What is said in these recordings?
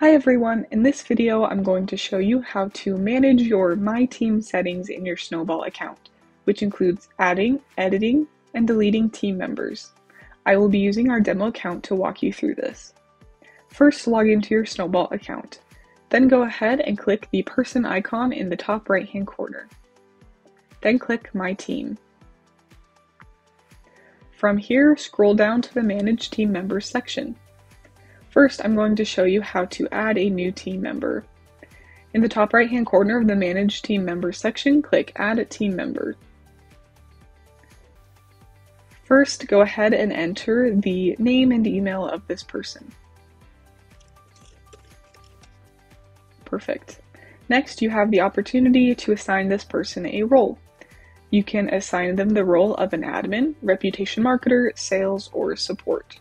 Hi everyone, in this video I'm going to show you how to manage your My Team settings in your Snoball account, which includes adding, editing, and deleting team members. I will be using our demo account to walk you through this. First log into your Snoball account. Then go ahead and click the person icon in the top right hand corner. Then click My Team. From here, scroll down to the Manage Team Members section. First, I'm going to show you how to add a new team member. In the top right hand corner of the Manage Team Members section, click Add a Team Member. First, go ahead and enter the name and email of this person. Perfect. Next, you have the opportunity to assign this person a role. You can assign them the role of an admin, reputation marketer, sales, or support.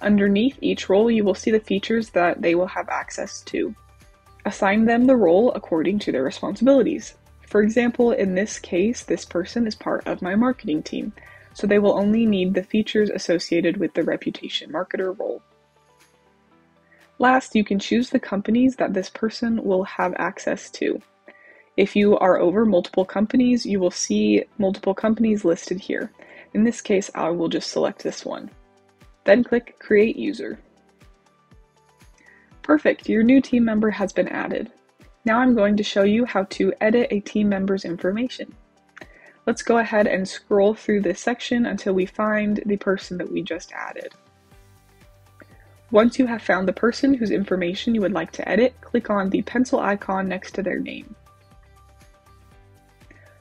Underneath each role, you will see the features that they will have access to. Assign them the role according to their responsibilities. For example, in this case, this person is part of my marketing team, so they will only need the features associated with the reputation marketer role. Last, you can choose the companies that this person will have access to. If you are over multiple companies, you will see multiple companies listed here. In this case, I will just select this one. Then click Create User. Perfect, your new team member has been added. Now I'm going to show you how to edit a team member's information. Let's go ahead and scroll through this section until we find the person that we just added. Once you have found the person whose information you would like to edit, click on the pencil icon next to their name.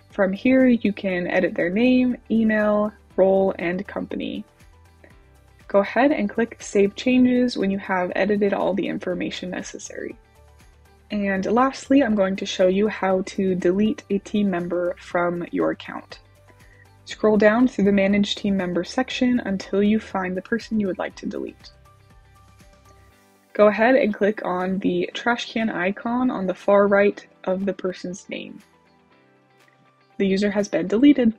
From here, you can edit their name, email, role, and company. Go ahead and click Save Changes when you have edited all the information necessary. And lastly, I'm going to show you how to delete a team member from your account. Scroll down through the Manage Team Member section until you find the person you would like to delete. Go ahead and click on the trash can icon on the far right of the person's name. The user has been deleted.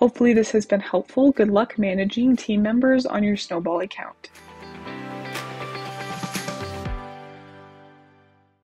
Hopefully this has been helpful. Good luck managing team members on your Snoball account.